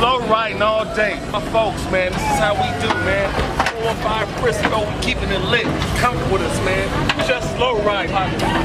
slow riding all day. My folks, man, this is how we do, man. 4-5 Frisco, we keeping it lit. Come with us, man. We just slow riding.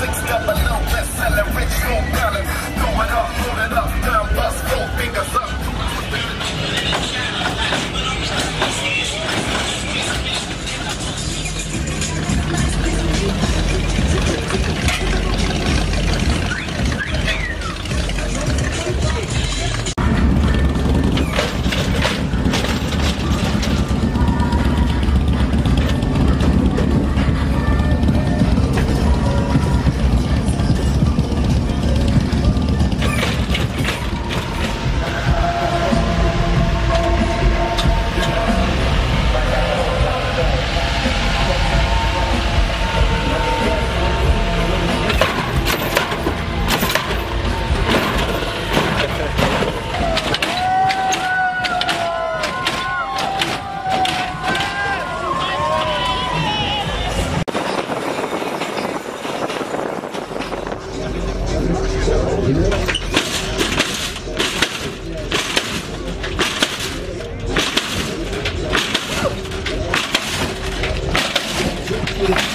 Six double O, best selling rich, old balance. Throw up, going up. Thank